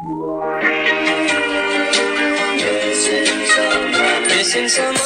你算什么？你算什么？